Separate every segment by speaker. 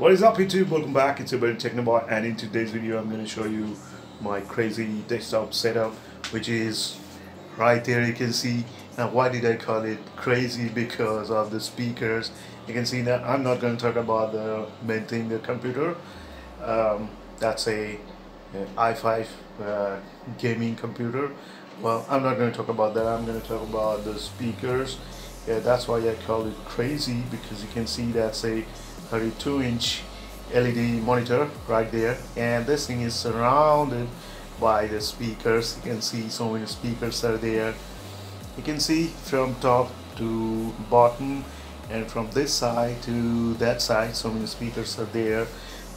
Speaker 1: What is up YouTube? Welcome back. It's your buddy Technoboy and in today's video I'm going to show you my crazy desktop setup which is right there you can see. Now why did I call it crazy? Because of the speakers. You can see that I'm not going to talk about the main thing, the computer. Um, that's a, a i5 uh, gaming computer. Well, I'm not going to talk about that. I'm going to talk about the speakers. Yeah, that's why I call it crazy because you can see that's a 32 inch LED monitor right there and this thing is surrounded by the speakers. You can see so many speakers are there. You can see from top to bottom and from this side to that side so many speakers are there.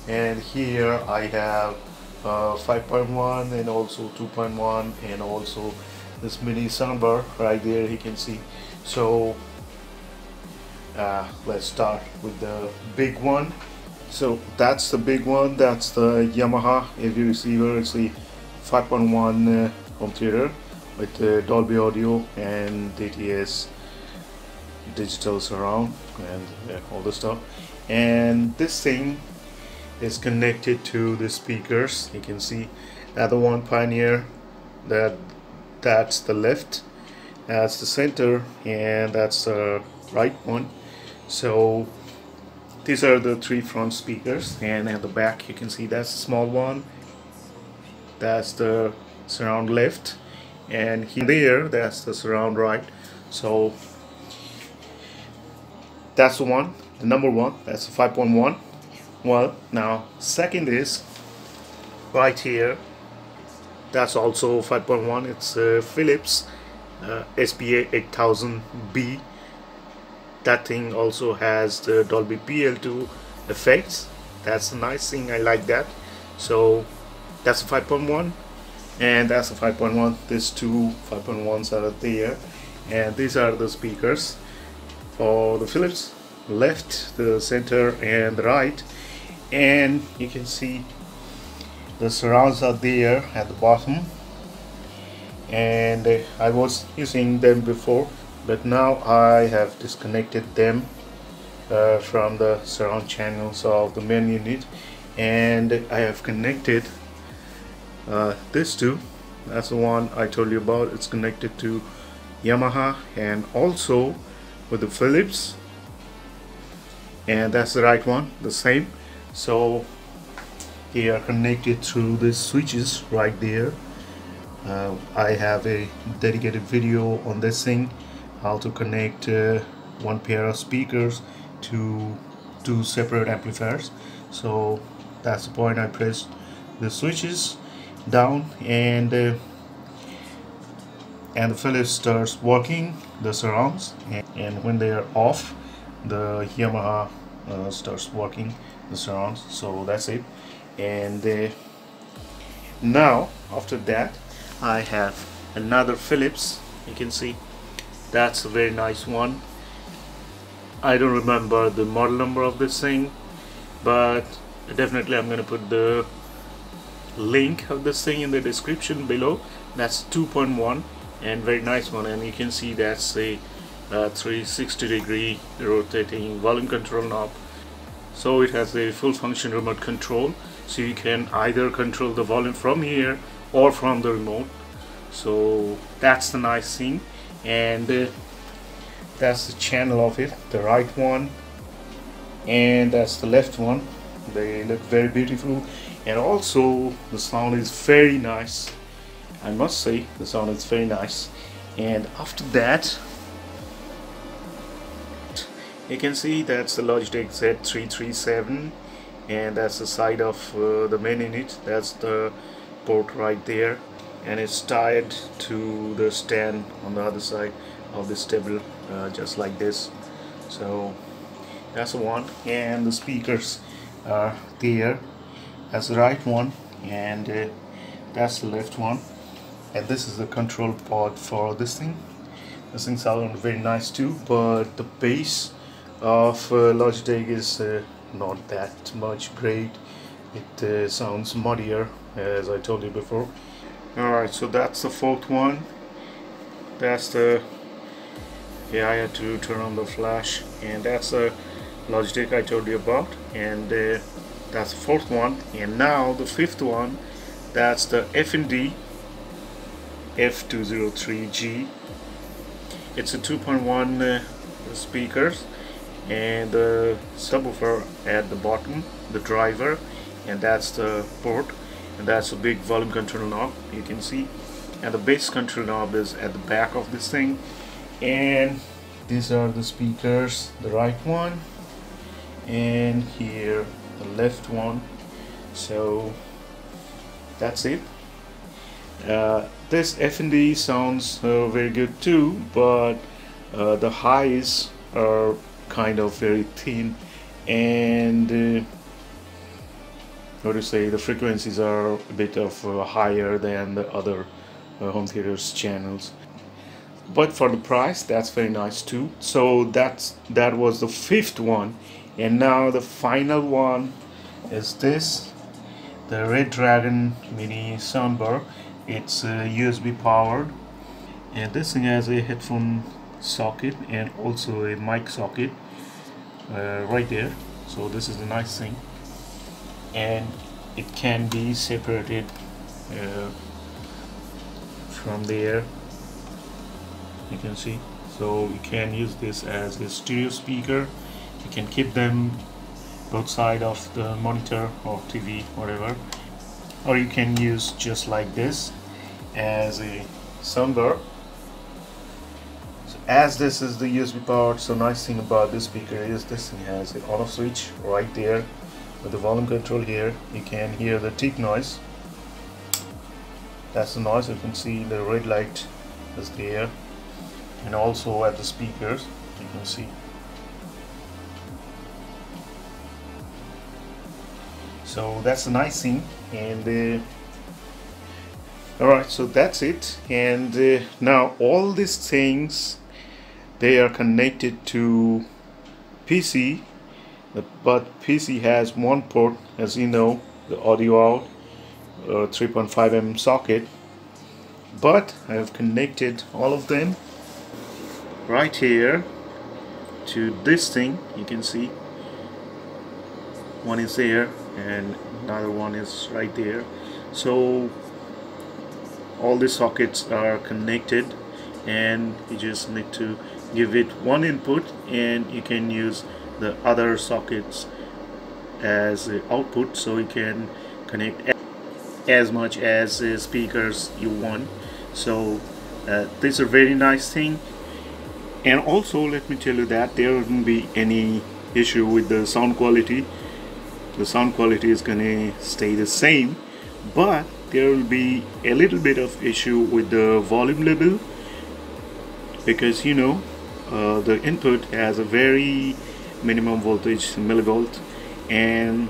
Speaker 1: And here I have uh, 5.1 and also 2.1 and also this mini soundbar right there you can see. So uh, let's start with the big one. So that's the big one. That's the Yamaha AV receiver. It's the 5.1 uh, home theater with uh, Dolby audio and DTS digital surround and uh, all the stuff. And this thing is connected to the speakers. You can see the other one Pioneer that that's the left that's the center and that's the right one so these are the three front speakers and at the back you can see that's the small one. That's the surround left and here that's the surround right. So that's the one the number one that's the 5.1 well now second is right here that's also 5.1 it's uh, Philips uh, SPA 8000B that thing also has the Dolby PL2 effects. That's a nice thing. I like that. So that's a 5.1 and that's a 5.1 these two 5.1s are there. And these are the speakers. For the Philips left the center and the right. And you can see the surrounds are there at the bottom. And I was using them before but now I have disconnected them uh, from the surround channels of the main unit and I have connected uh, this two. That's the one I told you about. It's connected to Yamaha and also with the Philips. And that's the right one the same. So they are connected through the switches right there. Uh, I have a dedicated video on this thing how to connect uh, one pair of speakers to two separate amplifiers. So that's the point I pressed the switches down and uh, and the Philips starts working the surrounds and, and when they are off the Yamaha uh, starts working the surrounds. So that's it. And uh, now after that I have another Philips. You can see that's a very nice one. I don't remember the model number of this thing but definitely I'm gonna put the link of this thing in the description below. That's 2.1 and very nice one and you can see that's a uh, 360 degree rotating volume control knob. So it has a full function remote control so you can either control the volume from here or from the remote. So that's the nice thing and uh, that's the channel of it the right one. And that's the left one. They look very beautiful. And also the sound is very nice. I must say the sound is very nice. And after that you can see that's the Logitech Z337 and that's the side of uh, the main unit. That's the port right there and it's tied to the stand on the other side of this table uh, just like this. So that's the one. And the speakers are there. That's the right one and uh, that's the left one. And this is the control pod for this thing. This thing sounds very nice too but the bass of uh, Logitech is uh, not that much great. It uh, sounds muddier as I told you before alright so that's the fourth one. That's the yeah I had to turn on the flash and that's the Logitech I told you about and uh, that's the fourth one. And now the fifth one that's the F&D F203G it's a 2.1 uh, speakers and the subwoofer at the bottom the driver and that's the port and that's a big volume control knob you can see. And the bass control knob is at the back of this thing. And these are the speakers the right one. And here the left one. So that's it. Uh, this F&D sounds uh, very good too but uh, the highs are kind of very thin. And to say the frequencies are a bit of uh, higher than the other uh, home theaters channels. But for the price that's very nice too. So that's that was the fifth one. And now the final one is this the Redragon mini soundbar it's uh, USB powered. And this thing has a headphone socket and also a mic socket uh, right there. So this is the nice thing and it can be separated uh, from there. You can see. So you can use this as a stereo speaker. You can keep them both side of the monitor or TV whatever. Or you can use just like this as a soundbar. As this is the USB port so nice thing about this speaker is this thing has an off switch right there with the volume control here you can hear the tick noise. That's the noise you can see the red light is there. And also at the speakers you can see. So that's a nice thing and uh, alright so that's it. And uh, now all these things they are connected to PC but PC has one port as you know the audio out uh, 3.5mm socket. But I have connected all of them right here to this thing. You can see one is there and another one is right there. So all the sockets are connected and you just need to give it one input and you can use the other sockets as output so you can connect as much as speakers you want. So uh, this is a very nice thing. And also let me tell you that there wouldn't be any issue with the sound quality. The sound quality is gonna stay the same but there will be a little bit of issue with the volume level because you know uh, the input has a very minimum voltage millivolt and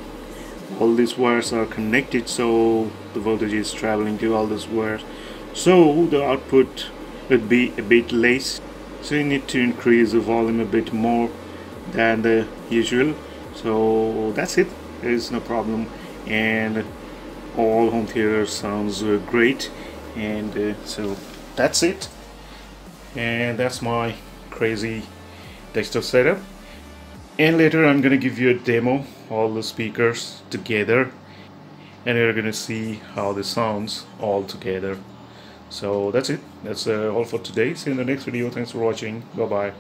Speaker 1: all these wires are connected so the voltage is traveling to all these wires. So the output would be a bit less. So you need to increase the volume a bit more than the usual. So that's it. There is no problem. And all home theater sounds uh, great. And uh, so that's it. And that's my crazy desktop setup and later I'm gonna give you a demo all the speakers together and you're gonna see how this sounds all together. So that's it. That's uh, all for today. See you in the next video. Thanks for watching. Bye bye